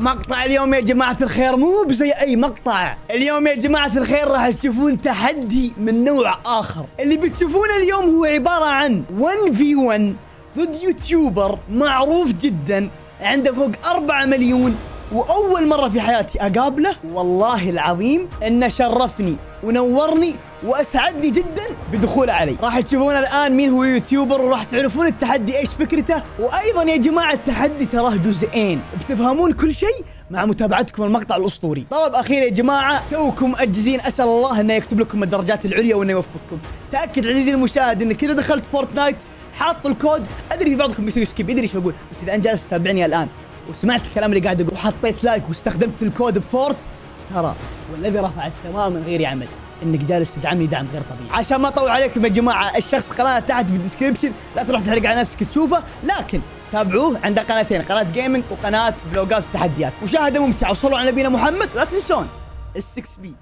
مقطع اليوم يا جماعة الخير مو بزي أي مقطع. اليوم يا جماعة الخير راح تشوفون تحدي من نوع آخر. اللي بتشوفونه اليوم هو عبارة عن 1 في 1 ضد يوتيوبر معروف جدا عنده فوق 4 مليون وأول مرة في حياتي أقابله والله العظيم إنه شرفني ونورني واسعدني جدا بدخوله علي. راح تشوفون الآن مين هو اليوتيوبر وراح تعرفون التحدي إيش فكرته وأيضا يا جماعة التحدي تراه جزئين. بتفهمون كل شيء مع متابعتكم المقطع الأسطوري. طلب أخير يا جماعة توكم مؤجزين أسأل الله إنه يكتب لكم الدرجات العليا وإنه يوفقكم. تأكد عزيزي المشاهد إنك إذا دخلت Fortnite حاط الكود. أدري في بعضكم بيسوي skip يدري إيش بقول بس إذا انت جالس تتابعني الآن. وسمعت الكلام اللي قاعد أقول وحطيت لايك واستخدمت الكود ب Fort ترى والذي رفع السماء من غير عمل. إنك جالس تدعمني دعم غير طبيعي. عشان ما أطول عليكم يا جماعة الشخص قناه تحت في ال description لا تروح تحرق على نفسك تشوفه لكن تابعوه عنده قناتين قناة جيمنج وقناة فلوجات وتحديات. مشاهدة ممتعة وصلوا على نبينا محمد ولا تنسون ال6 بي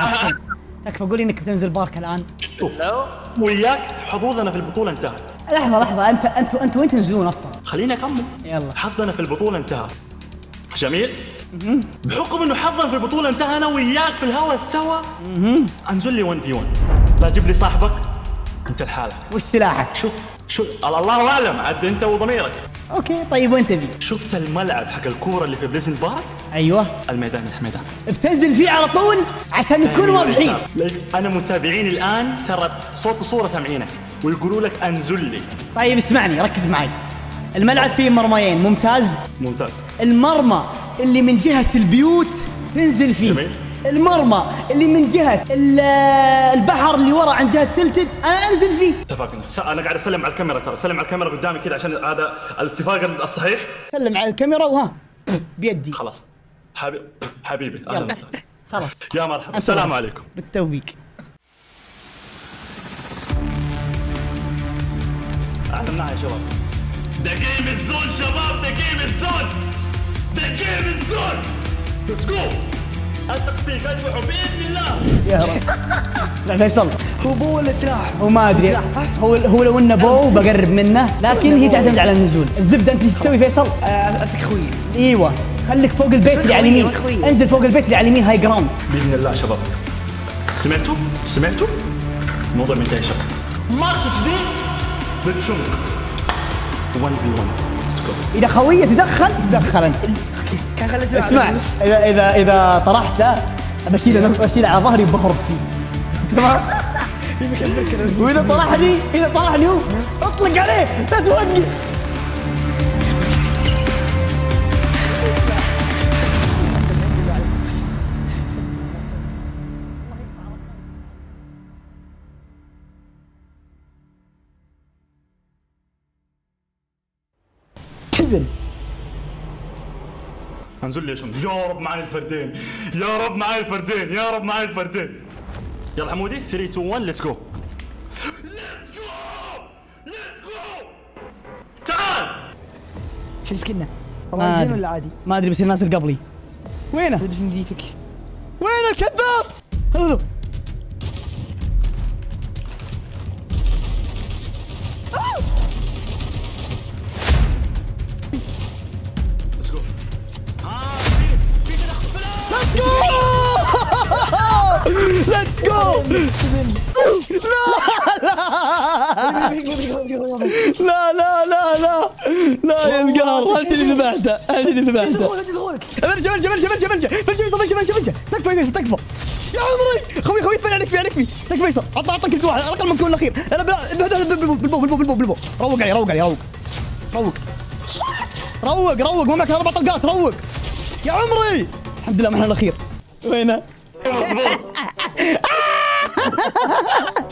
أحسن. تكفى قولي إنك بتنزل بارك الآن. شوف وياك حظوظنا في البطولة انتهى لحظة لحظة. أنت أنت أنت وين تنزلون أصلا؟ خليني أكمل. يلا. حظنا في البطولة انتهى. جميل. بحكم إنه حظنا في البطولة انتهى أنا وياك في الهواء سوا. انزل لي 1 في 1 لا تجيب لي صاحبك. انت لحالك. وش سلاحك؟ شوف شو الله أعلم. عاد أنت وضميرك. OK طيب وين تبي؟ شفت الملعب حق الكورة اللي في Pleasant Park؟ أيوه. الميدان الحميدان بتنزل فيه على طول عشان نكون واضحين. ليك أنا متابعيني الآن ترى صوت وصورة سامعينك ويقولوا لك أنزل لي. طيب اسمعني ركز معي. الملعب فيه مرميين ممتاز؟ ممتاز. المرمى اللي من جهة البيوت تنزل فيه. جميل. المرمى اللي من جهة ال- البحر اللي ورا عن جهة تلتد أنا أنزل فيه. اتفقنا أنا قاعد أسلم على الكاميرا ترى اسلم على الكاميرا قدامي كذا عشان هذا الاتفاق الصحيح. سلم على الكاميرا وها بيدي. خلاص. حبيبي حبيبي أهلا وسهلا. خلاص. يا مرحبا. السلام. عليكم. بالتوفيق. أهلا معي يا شباب. دقيم الزون شباب دقيم الزون دقيم الزون ليتس جو اثق فيك اذبحه بإذن الله. يا رب. لا فيصل. هو bow ولا سلاح؟ هو ما أدري؟ هو هو لو إنه bow بقرب منه لكن هي تعتمد على النزول. الزبدة أنت إيش تسوي فيصل؟ امسك خوي. إيوه. خليك فوق البيت اللي على اليمين. انزل فوق البيت اللي على اليمين high ground بإذن الله شباب. سمعتوا؟ سمعتوا؟ الموضوع منتهي شباب ماتش دي؟ شنك 1 في 1 let's go إذا خوية تدخل. تدخل أنت. كان خليت اسمع اذا اذا إذا طرحته بشيله بشيله على ظهري وبخرب فيه. تمام واذا طرحني إذا طرحني هو أطلق عليه لا توقف كذب. انزل لي يا شنك يا رب معي الفردين. يا رب معي الفردين. يا رب معي الفردين. يلا حمودي 3 2 1 let's go let's go let's جو تعال! شو skin ه؟ ما أدري. ولا عادي؟ ما أدري بس الناس اللي قبلي. وينه؟ جديتك وين الكذاب؟ لا يا القهر انت اللي ذبحته انت اللي ذبحته ارجع ارجع ارجع ارجع ارجع ارجع فيصل ارجع ارجع تكفى يا فيصل تكفى. يا عمري خوي خوي اثنين عليك في عليك. في تكفى فيصل. أعطى أعطى كل واحد على الأقل من كل الأخير. أنا بالبو بالبو بالبو بالبو بالبو روق علي روق علي روق. روق. روق روق. ما معك أربع طلقات روق. يا عمري. الحمد لله ما إحنا الأخير. وينه؟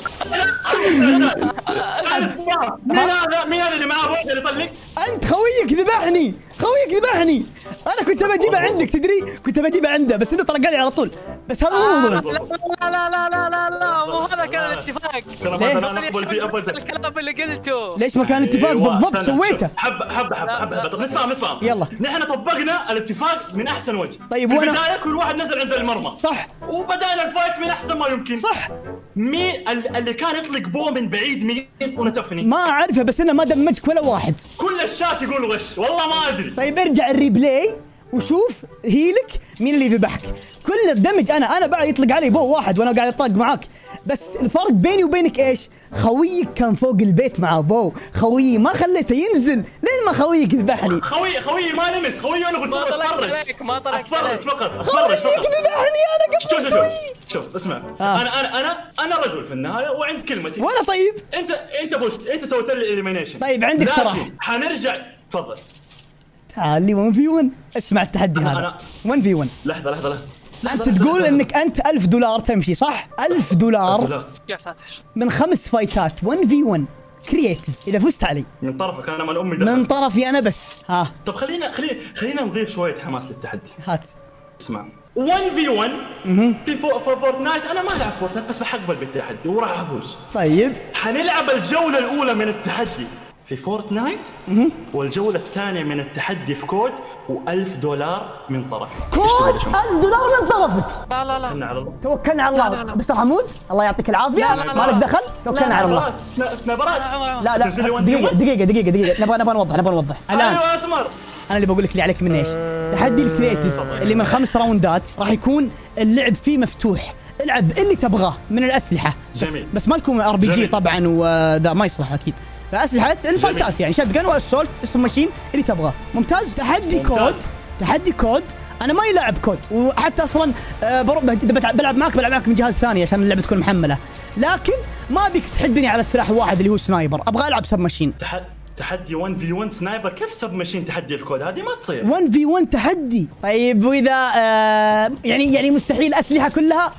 مين هذا مين هذا اللي معاه ابو اللي يطلق أنت خويك ذبحني! خويك ذبحني! أنا كنت بجيبه عندك تدري؟ كنت بجيبه عنده بس إنه طلق لي على طول. بس هذا مو لا موضوع. لا لا لا لا لا لا مو هذا كان الاتفاق؟ هذا لا نقبل فيه ابدا الكلام اللي قلته. ليش ما كان اتفاق أيوة، بالضبط سويته. حبه حبه حبه حبه حبه نتفاهم نتفاهم يلا. نحن طبقنا الاتفاق من أحسن وجه. طيب، في وأنا- البداية كل واحد نزل عند المرمى. صح. وبدأنا الفايت من أحسن ما يمكن. صح. مين ال- اللي كان يطلق bow من بعيد مين ونتفني. ما أعرفه بس إنه ما دمجك ولا واحد. كل الشات يقولوا غش. والله ما أدري. طيب ارجع ال replay. وشوف هيلك مين اللي ذبحك. كل ال damage أنا أنا بعد يطلق علي bow واحد وأنا قاعد اطاق معاك. بس الفرق بيني وبينك إيش؟ خويك كان فوق البيت مع bow. خويي ما خليته ينزل لين ما خويك ذبحني خوي خوي ما لمس خوي أنا قلت ما أتفرج. ما طلعت أتفرج فقط أتفرج خويك فقط. ذبحني أنا شوف قبل شوف. خوي شوف شوف اسمع. آه. أنا أنا أنا أنا رجل في النهاية وعند كلمتي. وأنا طيب. انت أنت push ت أنت سويت لي elimination طيب، عندك. لكن حنرجع تفضل. تعال لي 1 في 1 اسمع التحدي هذا. 1 في 1 لحظة لحظة لحظة. أنت تقول إنك أنت 1000 دولار تمشي صح؟ 1000 دولار لا يا ساتر. من خمس fight ات. 1 في 1 creative إذا فزت علي. من طرفك أنا من أمي من دخل طرفي أنا بس. ها. طب خلينا خلينا خلينا نضيف شوية حماس للتحدي. هات. اسمع. 1 في 1 في فو- في فورتنايت. أنا ما ألعب فورتنايت بس بحقبل بالتحدي وراح أفوز. طيب. حنلعب الجولة الأولى من التحدي. في فورتنايت. والجولة الثانية من التحدي في كود و1000 دولار من طرفي كود 1000 دولار من طرفك. لا لا لا. توكلنا على الله. توكلنا على لا، الله. لا، لا. مستر حمود الله يعطيك العافية. لا، لا، لا. مالك دخل؟ توكلنا على الله. sniper ات sni- sniper ات لا لا تنزل لي 1 دقيقه دقيقة دقيقة دقيقة. نبغى نبغى نوضح نبغى نوضح. الآن. أيوه أسمر. أنا اللي بقول لك اللي عليك من إيش؟ تحدي ال creative اللي من خمس round ات راح يكون اللعب فيه مفتوح. العب اللي تبغاه من الأسلحة. بس, جميل. بس ما لكم RPG. طبعا وذا ما يصلح أكيد. فأسلحة ال fight ات يعني shotgun وال assault sub machine اللي تبغاه. ممتاز. تحدي ممتاز. كود تحدي كود. أنا ما يلعب كود وحتى أصلا آه، بلعب معك بلعب معك من جهاز ثاني عشان اللعبة تكون محملة. لكن ما بيك تحدني على سلاح واحد اللي هو sniper. أبغى ألعب sub machine. تح- تحدي 1 في 1 sniper. كيف sub machine تحدي في كود؟ هذه ما تصير. 1 في 1 تحدي. طيب وإذا آه يعني يعني مستحيل أسلحة كلها؟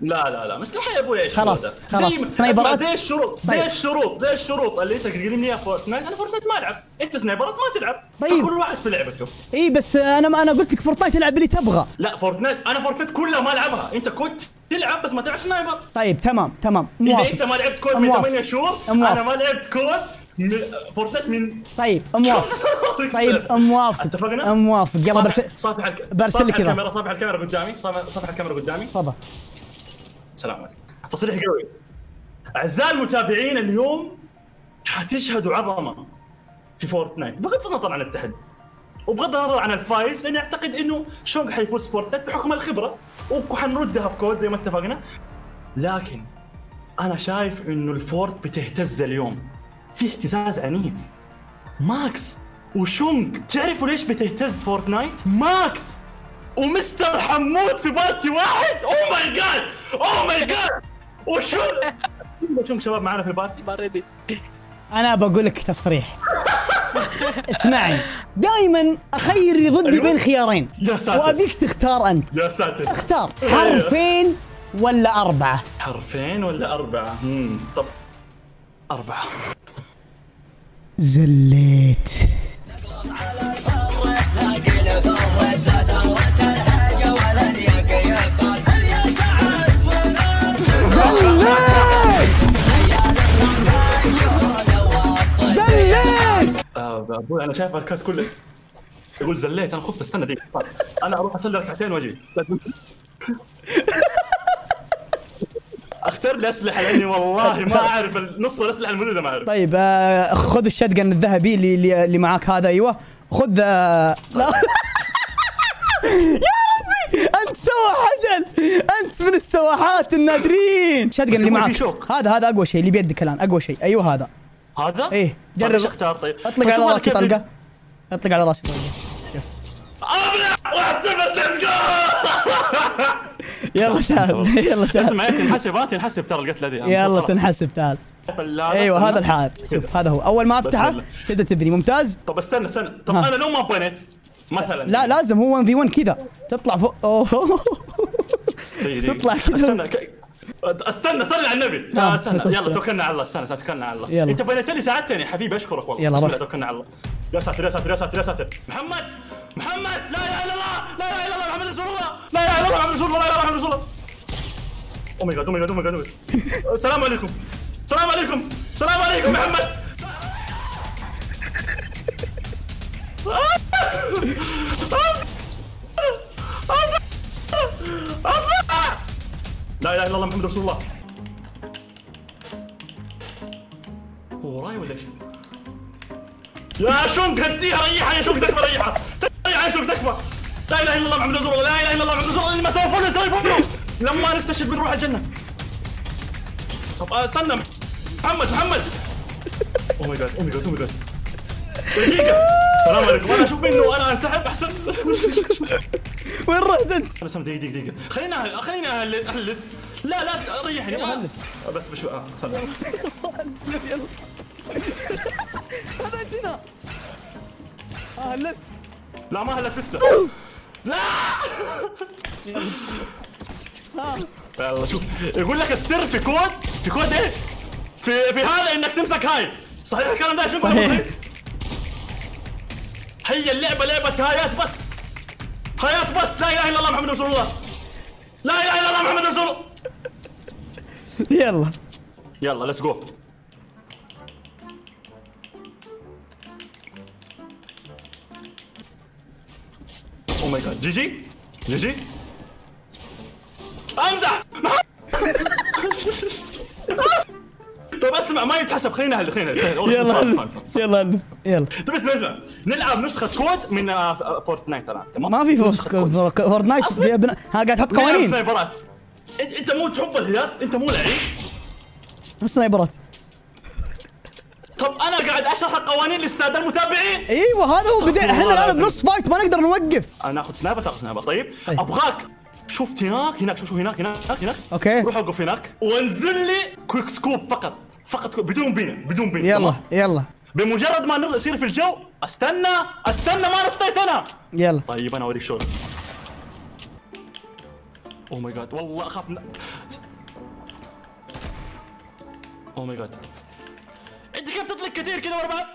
لا لا لا مستحيل يا أبوي خلاص،؟ خلاص. زي ما- sniper ات؟ زي الشروط طيب. زي الشروط زي الشروط اللي أنت تقول لي إياها فورتنايت أنا فورتنايت ما ألعب أنت sniper ات ما تلعب طيب. فكل واحد في لعبته إي بس أنا أنا قلت لك فورتنايت العب اللي تبغى لا فورتنايت أنا فورتنايت كلها ما ألعبها أنت كنت تلعب بس ما تلعب sniper طيب تمام تمام إذا موافق أنت ما لعبت كود من. 8 شهور. أنا ما لعبت كود من فورتنايت من طيب موافق طيب موافق اتفقنا؟ موافق يلا برسل صافح الك- برسل صافح لك كذا. الكاميرا صافح الكاميرا قدامي صافح الكاميرا قدامي تفضل السلام عليكم. تصريح قوي. أعزائي المتابعين اليوم حتشهدوا عظمة في فورتنايت. بغض النظر عن التحدي وبغض النظر عن الفايز لاني أعتقد إنه شونغ حيفوز فورتنايت بحكم الخبرة وحنردها في كود زي ما اتفقنا. لكن أنا شايف إنه الفورت بتهتز اليوم. في اهتزاز عنيف. ماكس وشونغ تعرفوا ليش بتهتز فورتنايت؟ ماكس ومستر حمود في party واحد. oh my god oh my god وشونغ شونغ شباب معنا في ال party؟ party أنا بقول لك تصريح. اسمعني. دائما أخير ضدي أيوة. بين خيارين يا ساتر. وأبيك تختار أنت. يا ساتر. اختار. حرفين ولا أربعة؟ حرفين ولا أربعة؟ مم. طب أربعة. زليت زليت. أبوي أنا شايف الكات كله. يقول زليت أنا خفت استنى دقيقة. طيب. أنا أروح أصلي ركعتين وأجي. أختار لي أسلحة لأني والله ما أعرف نص الأسلحة الموجوده ما أعرف. طيب آه خذ الشتقن الذهبي اللي اللي, اللي معاك هذا أيوه. خذ آه لا. يا ربي أنت أجل أنت من السواحات النادرين. شتقن اللي معاك. هذا هذا أقوى شيء اللي بيدك الآن أقوى شيء. أيوه هذا. هذا؟ إيه طيب جرب. إيش اختار طيب؟ أطلق طيب على شوف راسي طلقة؟ أطلق على رأسي طلقة. أبلع! 1 0 let's go يلا تعال يلا تعال. اسمع تنحسب ما تنحسب ترى القتله ذي يلا تنحسب تعال. أيوه هذا الحاد. شوف هذا هو. أول ما أفتحه. تبدأ تبني. ممتاز؟ طب استنى استنى. طب ها. أنا لو ما بنيت مثلا. لا لازم هو 1 في 1 كذا. تطلع فوق. أوه. تطلع كذا. استنى. استنى صلي على النبي. آه، لا استنى. استنى. يلا توكلنا على الله. استنى توكلنا على الله. يلا. إنت بنيت لي ساعدتني. حبيبي أشكرك والله. يلا بسم. الله توكلنا على الله. يا ساتر يا ساتر يا ساتر يا ساتر. محمد محمد لا إله إلا الله لا إله إلا الله محمد رسول الله لا إله إلا الله محمد رسول الله لا إله إلا الله محمد رسول الله. oh my god oh my god oh my god السلام عليكم. السلام عليكم. السلام عليكم محمد. إلا الله محمد رسول الله. هو وراي ولا شيء؟ يا شونك هديها ريحها يا شونك تكفى ريحها. ريحها يا شونك تكفى. لا إله إلا الله محمد رسول الله لا إله إلا الله محمد رسول الله. اللي ما سوى follow لما نستشهد بنروح الجنة. طب آه، استنى. محمد محمد. oh my god oh my god oh my god دقيقة. السلام عليكم. أنا أشوف إنه أنا انسحب أحسن. وين رحت أنت؟ دقيقة دقيقة دقيقة. خلينا أهل- خلينا أهل- أحلف. لا لا ريحني ما بس بشو آه خلاص. هذا انت هنا آه لف لا ما هلت لسه. لا! يلا شوف. يقول لك السر في كود في كود إيه؟ في في هذا إنك تمسك هاي. صحيح الكلام ده؟ شوف صحيح. هي اللعبة لعبة هايات بس. هايات بس. لا إله إلا الله محمد رسول الله. لا إله إلا الله محمد رسول الله يلا. يلا let's go oh my God GG GG امزح طب اسمع ما يتحسب. خلينا هل خلينا يلا فاهم. يلا يلا. طب اسمع اسمع. نلعب نسخة كود من آه، فورتنايت الآن تمام؟ ما في فورتنايت ابناء ها قاعد تحط قوانين. انت إنت مو تحب الهيات إنت مو لعيب؟ sniperات؟ طب أنا قاعد أشرح القوانين للسادة المتابعين. إيوه هذا هو الله إحنا الآن. بنص fight ما نقدر نوقف. أنا ناخذ sniper تاخذ sniper. طيب طيب. أبغاك شفت هناك هناك شوف هناك هناك هناك okay. روح اوقف هناك. وانزل لي quick scope فقط. فقط بدون بينا بدون بينا. يلا تمام؟ يلا. بمجرد ما يصير في الجو أستنى أستنى ما نطيت أنا. يلا. طيب أنا أوريك شغل. oh my God والله أخاف. ن... oh my God انت كيف تطلق كثير كذا ورا بعض؟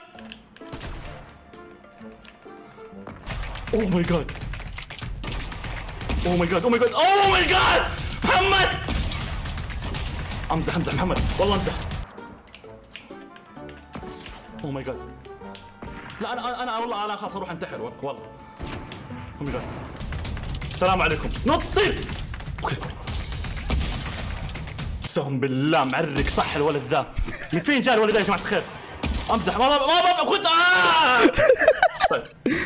oh my God oh my God oh my God oh my God محمد! أمزح أمزح محمد. والله أمزح. oh my God لا أنا أنا والله أنا خلاص أروح أنتحر. والله. oh my God السلام عليكم. نطي okay اقسم بالله معرق صح الولد ذا. من فين جاء الولد ذا يا جماعة الخير؟ امزح. ما ما ما ما خذ آه! طيب.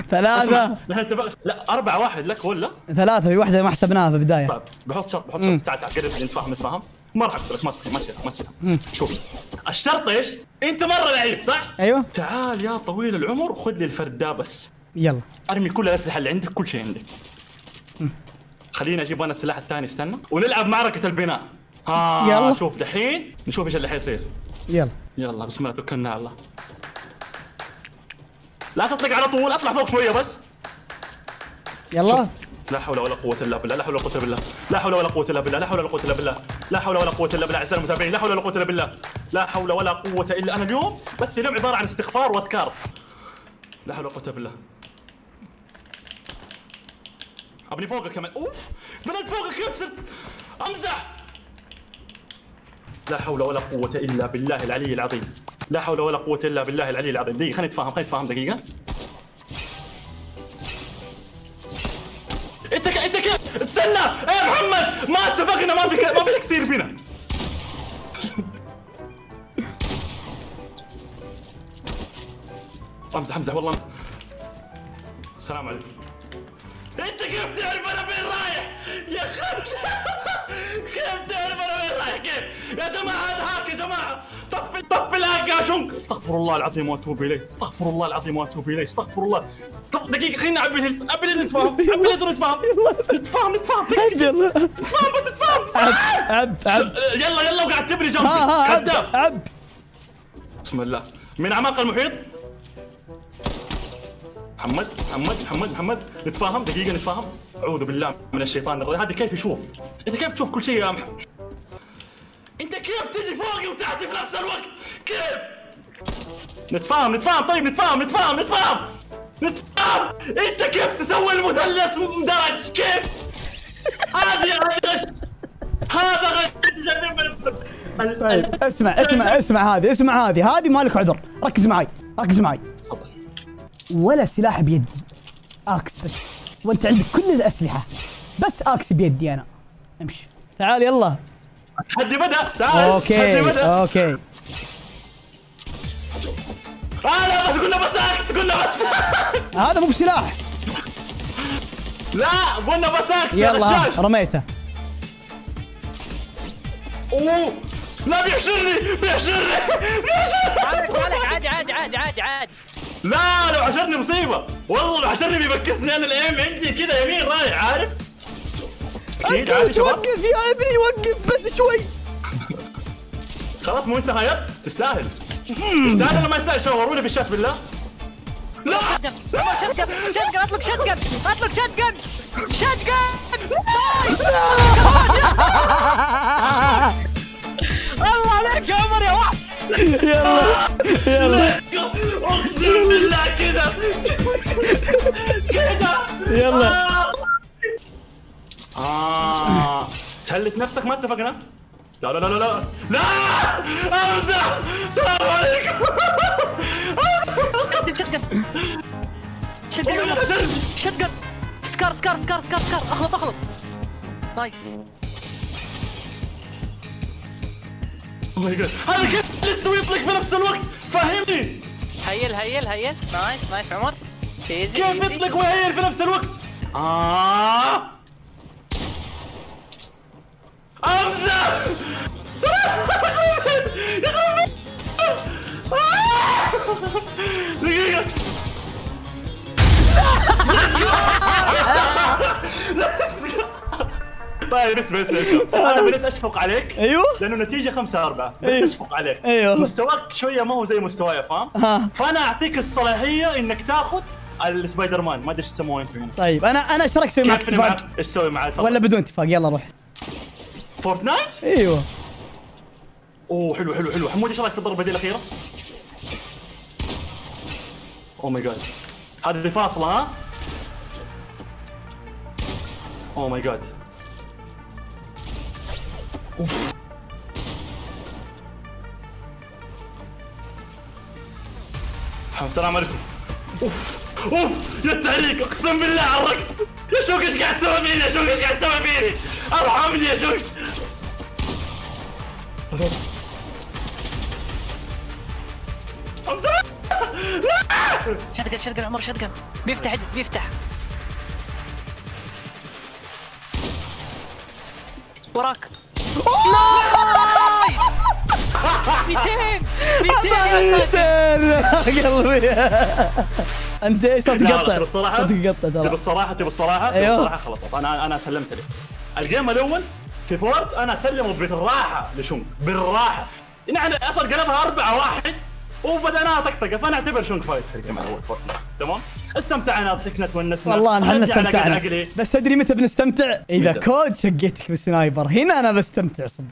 ثلاثة. لا أربعة واحد لك ولا؟ ثلاثة في واحدة ما حسبناها في البداية. طيب بحط شرط بحط شرط. تعال تعال قرب نتفاهم نتفاهم. ما راح اقتلك ما تخاف مشي مشي شوف. الشرط إيش؟ أنت مرة لعيب صح؟ أيوه. تعال يا طويل العمر خذ لي الفرد ده بس. يلا. أرمي كل الأسلحة اللي عندك كل شيء عندك. خليني أجيب أنا السلاح الثاني استنى. ونلعب معركة البناء. ها يلا. شوف دحين نشوف إيش اللي حيصير. يلا. يلا بسم الله توكلنا على الله. لا تطلق على طول أطلع فوق شوية بس. يلا. لا حول ولا قوة إلا بالله، لا حول ولا قوة إلا بالله، لا حول ولا قوة إلا بالله، لا حول ولا قوة إلا بالله، لا حول ولا قوة إلا بالله أعزائي المتابعين، لا حول ولا قوة إلا بالله، لا حول ولا قوة إلا أنا اليوم بث اليوم عبارة عن استغفار وأذكار. لا حول ولا قوة إلا بالله. أبني فوقك كمان، أوف بنت فوقك كيف صرت أمزح. لا حول ولا قوة إلا بالله العلي العظيم. لا حول ولا قوة إلا بالله العلي العظيم، دقيقة خلينا نتفاهم خلينا نتفاهم دقيقة. أنت ك... أنت كيف استنى يا محمد ما اتفقنا ما في. ما في تكسير بنا أمزح أمزح والله السلام عليكم جماعة هذا هاك يا جماعة. طفي طفي الهاك يا شنك استغفر الله العظيم وأتوب إليه. استغفر الله العظيم وأتوب إليه. استغفر الله. طب دقيقة خلينا نعبي الهيل- نعبي الهيل نتفاهم. الهيل نتفاهم. نتفاهم نتفاهم. نتفاهم بس نتفاهم. عب عب يلا يلا وقاعد تبني جنبي. كذاب. عب بسم الله. من أعماق المحيط؟ محمد محمد محمد محمد. نتفاهم؟ دقيقة نتفاهم. أعوذ بالله من الشيطان الرجيم. هذا كيف يشوف؟ أنت كيف تشوف كل شيء يا محمد؟ أنت كيف تجي فوقي وتحتي في نفس الوقت؟ كيف؟ نتفاهم نتفاهم طيب نتفاهم نتفاهم نتفاهم! نتفاهم! انت كيف تسوي المثلث مدرج كيف؟ هذه هذه غش هذا غش طيب اسمع اسمع اسمع هذه اسمع هذه. هذه مالك عذر. ركز معي ركز معي. ولا سلاح بيدي. axe بس. وأنت عندك كل الأسلحة. بس axe بيدي أنا. امشي. تعال يلا. التحدي بدأ. تعال. okay بدأ. okay. آه لا بس قلنا بس إكس قلنا بس أكس. هذا مو بسلاح. لا قلنا بس axe يا يلا رميته. أوه. لا بيحشرني بيحشرني بيحشرني. عادي عادي عادي عادي عادي. لا لو حشرني مصيبة. والله لو حشرني بيبكسني أنا الايم عندي كذا يمين رايح عارف؟ أكيد عادي شباب. توقف يا ابني وقف بس شوي. خلاص مو انت هايط تستاهل. تستاهل ولا ما يستاهل. شاوروني في الشات بالله. لا! شتقن شتقن شتقن اطلق شتقن اطلق شتقن شتقن الله عليك يا عمر يا وحش. يلا يلا. أقسم بالله كذا كذا يلا. آه. تهلت نفسك ما اتفقنا؟ لا لا لا لا لا. لا! أمزح! السلام عليكم. شتقن شتقن شتقن سكار سكار سكار سكار سكار. أخلط أخلط. نايس. Oh my God. هذا كيف يلف ويطلق في نفس الوقت؟ فهمني. heal heal heal. nice nice. عمر. كيف يطلق وي heal في نفس الوقت؟ آه. يخرب. آه. دقيقة طيب اسمع اسمع اسمع أنا بديت أشفق عليك أيوه. لأنه نتيجة 5 4 أيوه. بديت أشفق عليك. أيوه. مستواك شوية ما هو زي مستواي فاهم؟ ها. فأنا أعطيك الصلاحية إنك تاخذ السبايدر مان. ما أدري إيش تسموه أنتم هنا. طيب أنا أنا رأيك أسوي معك معك اتفاق؟ إيش تسوي تفضل. ولا بدون اتفاق؟ يلا روح. فورتنايت؟ أيوه. أوه حلو حلو حلو. حمود إيش رأيك في الضربة دي الأخيرة؟ oh my God هذه فاصلة ها؟ اوه ماي جاد أوف. السلام عليكم. أوف. أوف. يا التعليق أقسم بالله عرقت. يا شوك إيش قاعد تسوي فيني؟ يا شوك إيش قاعد تسوي فيني؟ أرحمني يا شوك. حمزة شتقن شتقن عمر شتقن بيفتح عدد بيفتح وراك 200 200 يا قلبي انت إيش صوتك لا، قطع تبي الصراحة؟ صوتك قطع تبي ترى الصراحة تبي الصراحة تبي أيوه. الصراحة خلاص خلاص أنا أنا سلمت لك الجيم الأول في فورت أنا أسلمه بالراحة. لشونك بالراحة. يعني أصلا قلبها 4 1 وبدأناها طقطقة فأنا أعتبر شونك فايز في ال game الأول فورت تمام؟ استمتعنا ضحكنا تونسنا والله نحن قد استمتعنا. بس تدري متى بنستمتع؟ إذا متى؟ كود شقيتك بال sniper هنا أنا بستمتع صدق.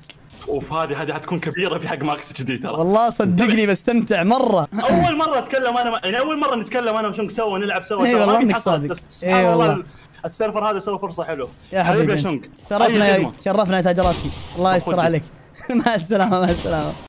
أوف هذه هذه حتكون كبيرة في حق ماكس جديد ترى. والله صدقني بستمتع مرة. أول مرة أتكلم أنا يعني أول مرة نتكلم أنا وشونك سوا نلعب سوا ترى. والله حصلت. صادق. الله. والله. ال- ال server هذا سوى فرصة حلوة. يا حبيبي شرفنا يا. شرفنا يا تاج راسي الله يستر. عليك. مع السلامة مع السلامة.